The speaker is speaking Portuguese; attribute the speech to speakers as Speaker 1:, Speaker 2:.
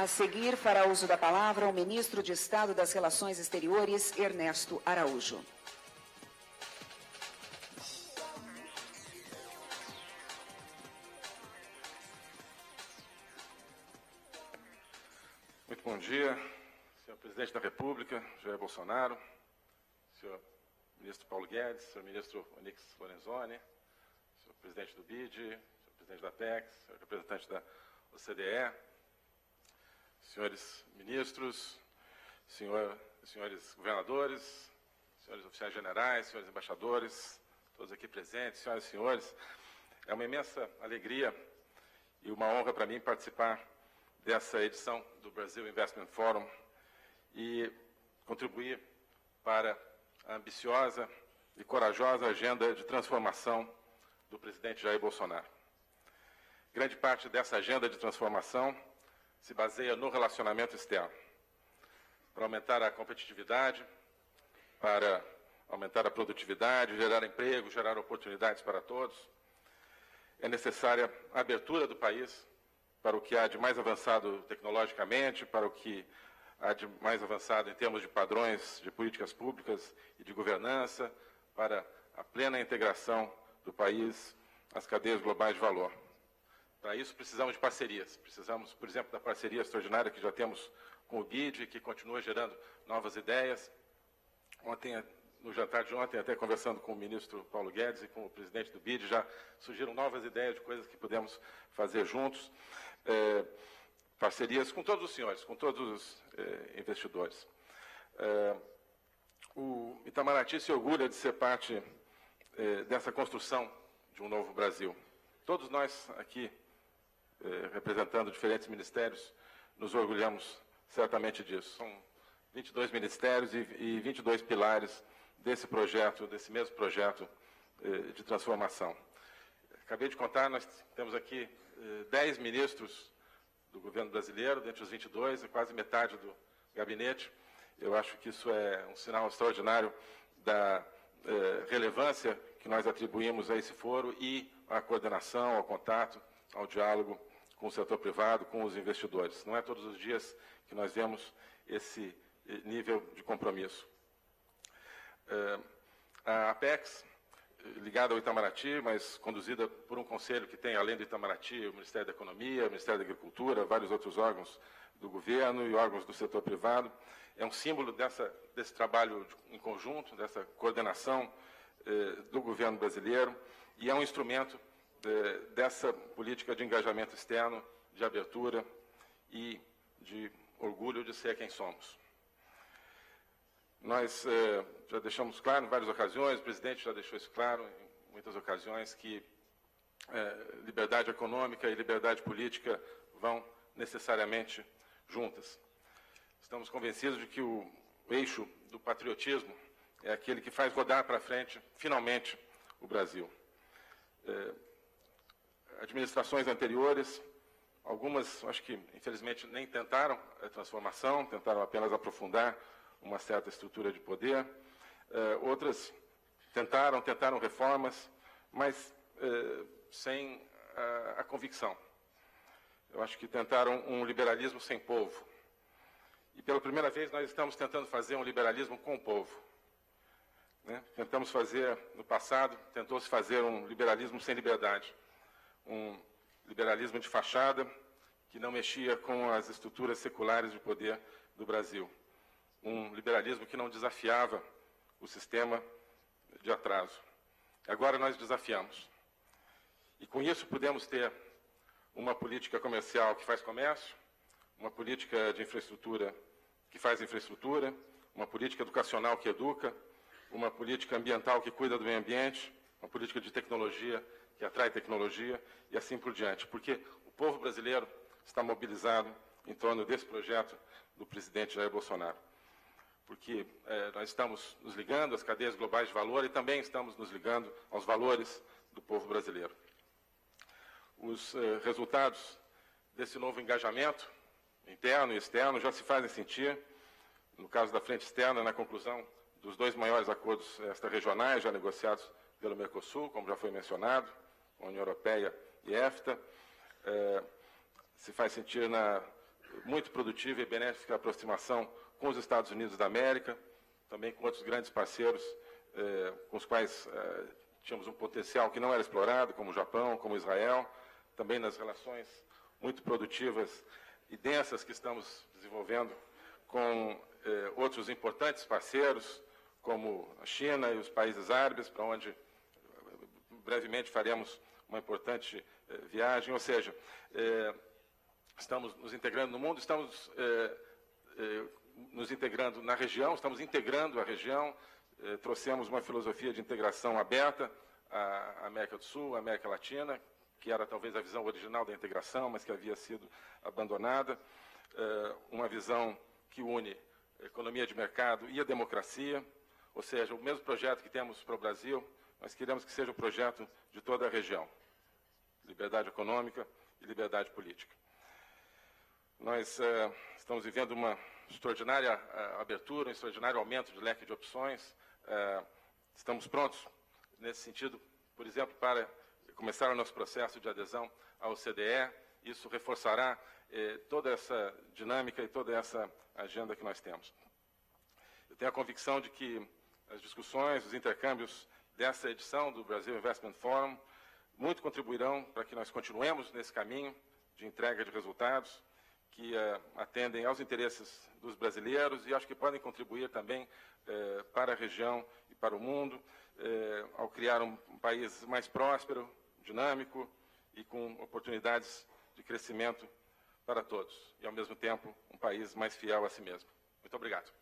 Speaker 1: A seguir, fará uso da palavra o ministro de Estado das Relações Exteriores, Ernesto Araújo.
Speaker 2: Muito bom dia, senhor presidente da República, Jair Bolsonaro, senhor ministro Paulo Guedes, senhor ministro Onix Lorenzoni, senhor presidente do BID, senhor presidente da PEC, senhor representante da OCDE, senhores ministros, senhor, senhores governadores, senhores oficiais generais, senhores embaixadores, todos aqui presentes, senhoras e senhores, é uma imensa alegria e uma honra para mim participar dessa edição do Brasil Investment Forum e contribuir para a ambiciosa e corajosa agenda de transformação do presidente Jair Bolsonaro. Grande parte dessa agenda de transformação se baseia no relacionamento externo, para aumentar a competitividade, para aumentar a produtividade, gerar emprego, gerar oportunidades para todos. É necessária a abertura do país para o que há de mais avançado tecnologicamente, para o que há de mais avançado em termos de padrões de políticas públicas e de governança, para a plena integração do país às cadeias globais de valor. Para isso, precisamos de parcerias. Precisamos, por exemplo, da parceria extraordinária que já temos com o BID, que continua gerando novas ideias. Ontem, no jantar de ontem, até conversando com o ministro Paulo Guedes e com o presidente do BID, já surgiram novas ideias de coisas que podemos fazer juntos. É, parcerias com todos os senhores, com todos os é, investidores. É, o Itamaraty se orgulha de ser parte é, dessa construção de um novo Brasil. Todos nós aqui representando diferentes ministérios, nos orgulhamos certamente disso. São 22 ministérios e, e 22 pilares desse projeto, desse mesmo projeto eh, de transformação. Acabei de contar, nós temos aqui 10 eh, ministros do governo brasileiro, dentre os 22, é quase metade do gabinete. Eu acho que isso é um sinal extraordinário da relevância que nós atribuímos a esse foro e à coordenação, ao contato, ao diálogo com o setor privado, com os investidores. Não é todos os dias que nós vemos esse eh, nível de compromisso. Eh, a Apex, eh, ligada ao Itamaraty, mas conduzida por um conselho que tem, além do Itamaraty, o Ministério da Economia, o Ministério da Agricultura, vários outros órgãos do governo e órgãos do setor privado, é um símbolo dessa, desse trabalho em conjunto, dessa coordenação do governo brasileiro, e é um instrumento de, dessa política de engajamento externo, de abertura e de orgulho de ser quem somos. Nós eh, já deixamos claro em várias ocasiões, o presidente já deixou isso claro em muitas ocasiões, que eh, liberdade econômica e liberdade política vão necessariamente juntas. Estamos convencidos de que o eixo do patriotismo é aquele que faz rodar para frente, finalmente, o Brasil. Eh, administrações anteriores, algumas, acho que, infelizmente, nem tentaram a transformação, tentaram apenas aprofundar uma certa estrutura de poder. Uh, outras tentaram, tentaram reformas, mas uh, sem a, a convicção. Eu acho que tentaram um liberalismo sem povo. E pela primeira vez nós estamos tentando fazer um liberalismo com o povo. Né? Tentamos fazer, no passado, tentou-se fazer um liberalismo sem liberdade um liberalismo de fachada que não mexia com as estruturas seculares de poder do Brasil. Um liberalismo que não desafiava o sistema de atraso. Agora nós desafiamos. E com isso podemos ter uma política comercial que faz comércio, uma política de infraestrutura que faz infraestrutura, uma política educacional que educa, uma política ambiental que cuida do meio ambiente, uma política de tecnologia que atrai tecnologia e assim por diante, porque o povo brasileiro está mobilizado em torno desse projeto do presidente Jair Bolsonaro. Porque é, nós estamos nos ligando às cadeias globais de valor e também estamos nos ligando aos valores do povo brasileiro. Os é, resultados desse novo engajamento, interno e externo, já se fazem sentir, no caso da frente externa, na conclusão dos dois maiores acordos extra-regionais já negociados pelo Mercosul, como já foi mencionado, União Europeia e EFTA. É, se faz sentir na muito produtiva e benéfica aproximação com os Estados Unidos da América, também com outros grandes parceiros eh, com os quais eh, tínhamos um potencial que não era explorado, como o Japão, como Israel, também nas relações muito produtivas e densas que estamos desenvolvendo com outros importantes parceiros, como a China e os países árabes, para onde brevemente faremos uma importante eh, viagem. Ou seja, eh, estamos nos integrando no mundo, estamos eh, eh, nos integrando na região, estamos integrando a região, eh, trouxemos uma filosofia de integração aberta à América do Sul, à América Latina, que era talvez a visão original da integração, mas que havia sido abandonada, uma visão que une economia de mercado e a democracia, ou seja, o mesmo projeto que temos para o Brasil, nós queremos que seja o projeto de toda a região. Liberdade econômica e liberdade política. Nós uh, estamos vivendo uma extraordinária uh, abertura, um extraordinário aumento de leque de opções. Uh, estamos prontos, nesse sentido, por exemplo, para começar o nosso processo de adesão ao CDE. Isso reforçará eh, toda essa dinâmica e toda essa agenda que nós temos. Eu tenho a convicção de que as discussões, os intercâmbios dessa edição do Brasil Investment Forum muito contribuirão para que nós continuemos nesse caminho de entrega de resultados que uh, atendem aos interesses dos brasileiros e acho que podem contribuir também uh, para a região e para o mundo, uh, ao criar um, um país mais próspero, dinâmico e com oportunidades de crescimento para todos, e ao mesmo tempo um país mais fiel a si mesmo. Muito obrigado.